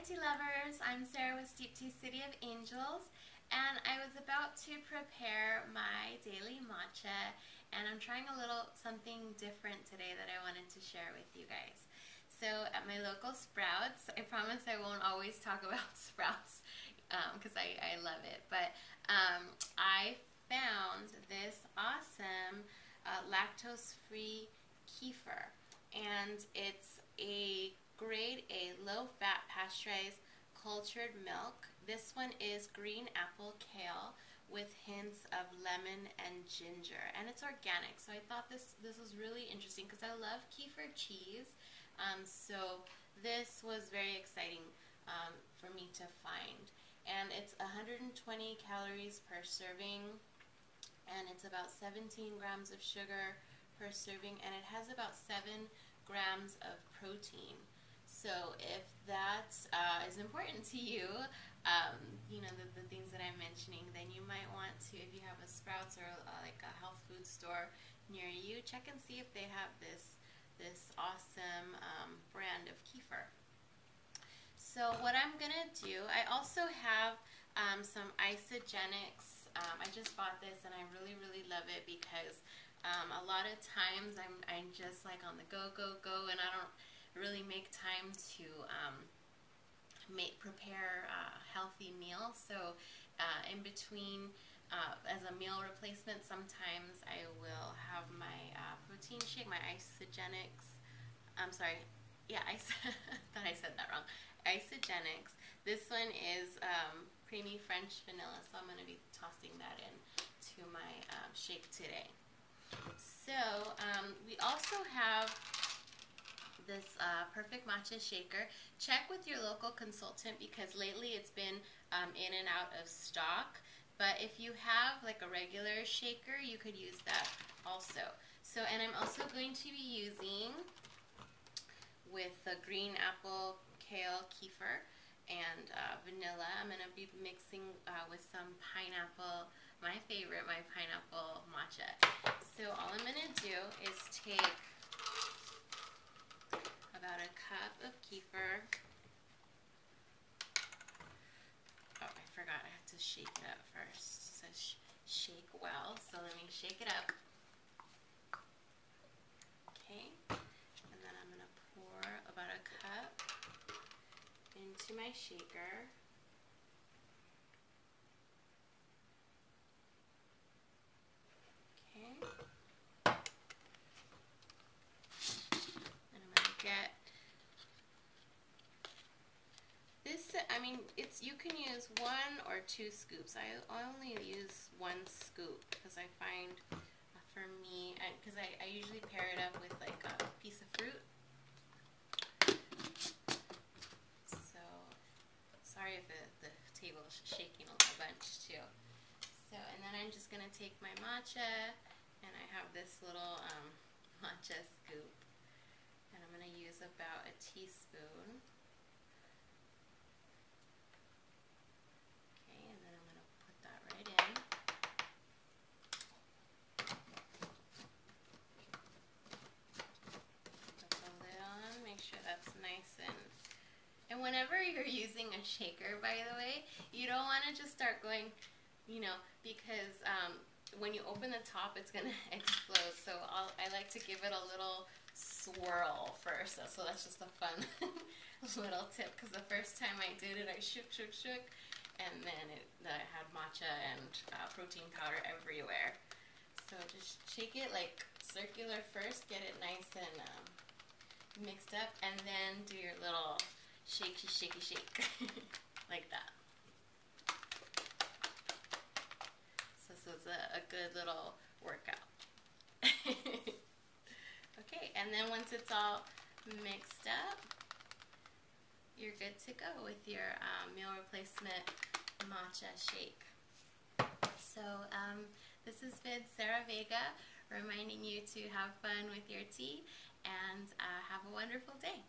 tea lovers, I'm Sarah with Steeped Tea City of Angels and I was about to prepare my daily matcha and I'm trying a little something different today that I wanted to share with you guys. So at my local Sprouts, I promise I won't always talk about Sprouts because um, I, I love it, but um, I found this awesome uh, lactose-free kefir and it's a grade A low-fat pasteurized cultured milk. This one is green apple kale with hints of lemon and ginger and it's organic so I thought this this was really interesting because I love kefir cheese um, so this was very exciting um, for me to find and it's 120 calories per serving and it's about 17 grams of sugar per serving and it has about 7 grams of protein. So if that uh, is important to you, um, you know, the, the, things that I'm mentioning, then you might want to, if you have a Sprouts or uh, like a health food store near you, check and see if they have this, this awesome um, brand of kefir. So what I'm going to do, I also have um, some Isagenix. Um, I just bought this and I really, really love it because um, a lot of times I'm, I'm just like on the go, go, go, and I don't really make time to um, make prepare uh, healthy meals. So uh, in between, uh, as a meal replacement, sometimes I will have my uh, protein shake, my isogenics. I'm sorry, yeah, I thought I said that wrong. Isogenics. This one is um, creamy French vanilla, so I'm going to be tossing that in to my um, shake today. So um, we also have this uh, Perfect Matcha Shaker. Check with your local consultant because lately it's been um, in and out of stock. But if you have like a regular shaker, you could use that also. So, and I'm also going to be using with the green apple kale kefir and uh, vanilla. I'm going to be mixing uh, with some pineapple, my favorite, my pineapple matcha. So all I'm going to do is take about a cup of kefir. Oh, I forgot I have to shake it up first. Says shake well, so let me shake it up. Okay, and then I'm going to pour about a cup into my shaker. I mean, it's you can use one or two scoops. I, only use one scoop because I find uh, for me, because I, I, I usually pair it up with like a piece of fruit. So, sorry if the, the table is shaking a little bunch too. So, and then I'm just going to take my matcha, and I have this little um, matcha scoop, and I'm going to use about a teaspoon. That's nice and and whenever you're using a shaker, by the way, you don't want to just start going, you know, because um, when you open the top, it's going to explode. So I'll, I like to give it a little swirl first. So that's just a fun little tip because the first time I did it, I shook, shook, shook, and then it, I had matcha and uh, protein powder everywhere. So just shake it like circular first, get it nice and um, mixed up, and then do your little shaky, shaky, shake, like that. So this is a, a good little workout. okay, and then once it's all mixed up, you're good to go with your um, meal replacement matcha shake. So um, this has been Sarah Vega reminding you to have fun with your tea and uh, have a wonderful day.